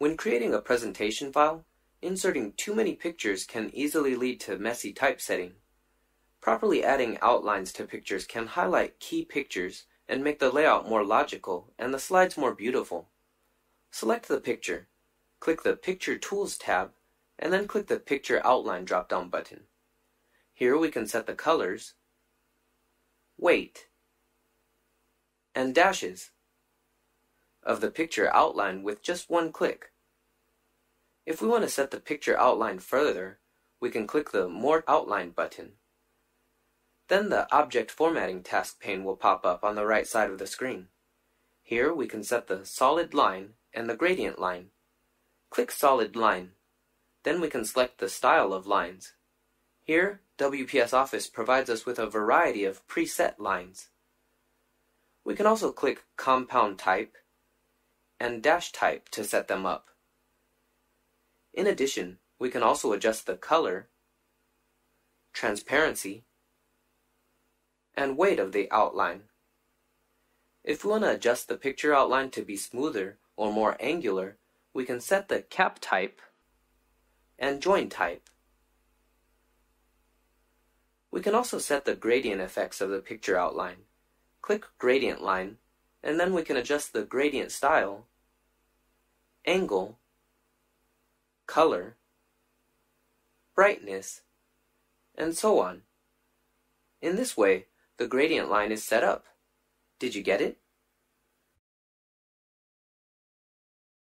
When creating a presentation file, inserting too many pictures can easily lead to messy typesetting. Properly adding outlines to pictures can highlight key pictures and make the layout more logical and the slides more beautiful. Select the picture, click the Picture Tools tab, and then click the Picture Outline drop-down button. Here we can set the colors, weight, and dashes of the picture outline with just one click. If we want to set the picture outline further, we can click the More Outline button. Then the Object Formatting task pane will pop up on the right side of the screen. Here we can set the solid line and the gradient line. Click Solid Line. Then we can select the style of lines. Here, WPS Office provides us with a variety of preset lines. We can also click Compound Type and Dash Type to set them up. In addition, we can also adjust the color, transparency, and weight of the outline. If we want to adjust the picture outline to be smoother or more angular, we can set the cap type and join type. We can also set the gradient effects of the picture outline. Click Gradient Line, and then we can adjust the gradient style, angle, color, brightness, and so on. In this way, the gradient line is set up. Did you get it?